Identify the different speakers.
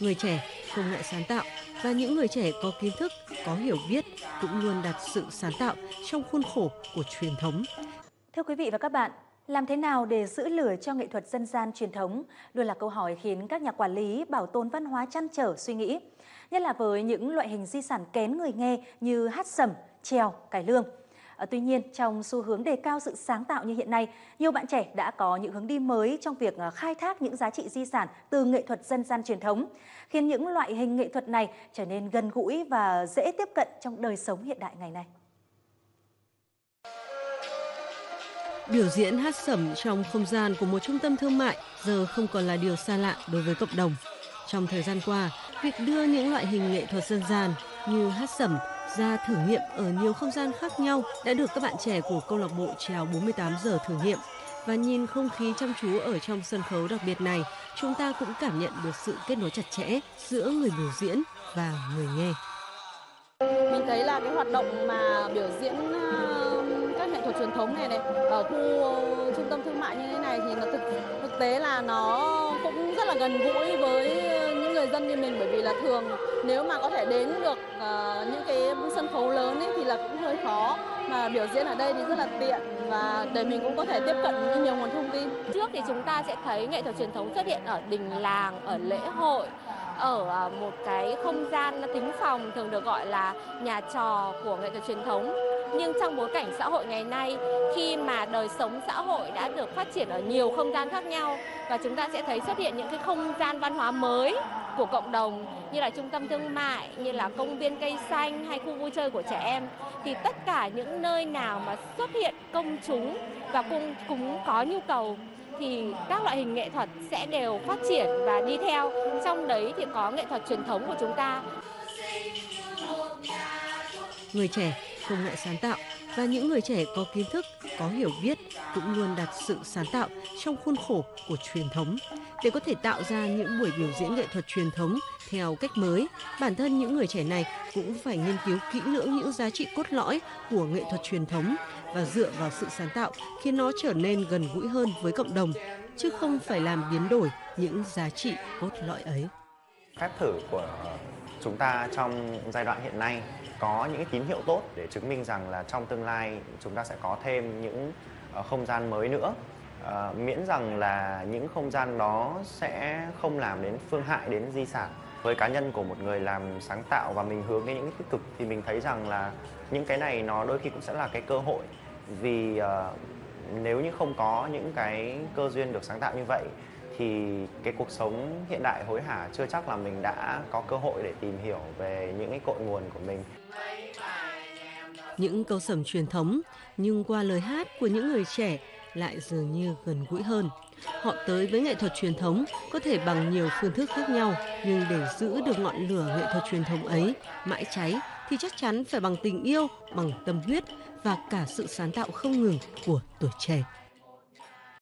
Speaker 1: người trẻ không ngại sáng tạo và những người trẻ có kiến thức, có hiểu biết cũng luôn đặt sự sáng tạo trong khuôn khổ của truyền thống.
Speaker 2: Thưa quý vị và các bạn, làm thế nào để giữ lửa cho nghệ thuật dân gian truyền thống luôn là câu hỏi khiến các nhà quản lý bảo tồn văn hóa chăn trở suy nghĩ, nhất là với những loại hình di sản kén người nghe như hát sẩm, trèo, cải lương. Ờ, tuy nhiên, trong xu hướng đề cao sự sáng tạo như hiện nay, nhiều bạn trẻ đã có những hướng đi mới trong việc ờ, khai thác những giá trị di sản từ nghệ thuật dân gian truyền thống, khiến những loại hình nghệ thuật này trở nên gần gũi và dễ tiếp cận trong đời sống hiện đại ngày nay.
Speaker 1: Biểu diễn hát sẩm trong không gian của một trung tâm thương mại giờ không còn là điều xa lạ đối với cộng đồng. Trong thời gian qua, việc đưa những loại hình nghệ thuật dân gian như hát sẩm ra thử nghiệm ở nhiều không gian khác nhau đã được các bạn trẻ của câu lạc bộ trèo 48 giờ thử nghiệm. Và nhìn không khí chăm chú ở trong sân khấu đặc biệt này, chúng ta cũng cảm nhận được sự kết nối chặt chẽ giữa người biểu diễn và người nghe.
Speaker 3: Mình thấy là cái hoạt động mà biểu diễn ờ, các nghệ thuật truyền thống này này ở khu ờ, trung tâm thương mại như thế này thì nó thực thực tế là nó cũng rất là gần gũi với người dân như mình bởi vì là thường nếu mà có thể đến được uh, những cái sân khấu lớn ấy thì là cũng hơi khó mà biểu diễn ở đây thì rất là tiện và để mình cũng có thể tiếp cận với nhiều nguồn thông tin.
Speaker 4: Trước thì chúng ta sẽ thấy nghệ thuật truyền thống xuất hiện ở đình làng, ở lễ hội, ở à, một cái không gian tính phòng thường được gọi là nhà trò của nghệ thuật truyền thống nhưng trong bối cảnh xã hội ngày nay khi mà đời sống xã hội đã được phát triển ở nhiều không gian khác nhau và chúng ta sẽ thấy xuất hiện những cái không gian văn hóa mới của cộng đồng, như là trung tâm thương mại, như là công viên cây xanh hay khu vui chơi của trẻ em, thì tất cả những nơi nào mà xuất hiện công chúng và cũng cũng có nhu cầu, thì các loại hình nghệ thuật sẽ đều phát triển và đi theo. Trong đấy thì có nghệ thuật truyền thống của chúng ta.
Speaker 1: Người trẻ, công nghệ sáng tạo và những người trẻ có kiến thức, có hiểu biết cũng luôn đặt sự sáng tạo trong khuôn khổ của truyền thống. Để có thể tạo ra những buổi biểu diễn nghệ thuật truyền thống theo cách mới, bản thân những người trẻ này cũng phải nghiên cứu kỹ lưỡng những giá trị cốt lõi của nghệ thuật truyền thống và dựa vào sự sáng tạo khiến nó trở nên gần gũi hơn với cộng đồng, chứ không phải làm biến đổi những giá trị cốt lõi ấy.
Speaker 5: Phép thử của chúng ta trong giai đoạn hiện nay có những tín hiệu tốt để chứng minh rằng là trong tương lai chúng ta sẽ có thêm những ờ, không gian mới nữa. À, miễn rằng là những không gian đó sẽ không làm đến phương hại đến di sản. Với cá nhân của một người làm sáng tạo và mình hướng đến những tích cực thì mình thấy rằng là những cái này nó đôi khi cũng sẽ là cái cơ hội. Vì uh, nếu như không có những cái cơ duyên được sáng tạo như vậy thì cái cuộc sống hiện đại hối hả chưa chắc là mình đã có cơ hội để tìm hiểu về những cái cội nguồn của mình
Speaker 1: những câu sẩm truyền thống nhưng qua lời hát của những người trẻ lại dường như gần gũi hơn. Họ tới với nghệ thuật truyền thống có thể bằng nhiều phương thức khác nhau, nhưng để giữ được ngọn lửa nghệ thuật truyền thống ấy mãi cháy thì chắc chắn phải bằng tình yêu, bằng tâm huyết và cả sự sáng tạo không ngừng của tuổi trẻ.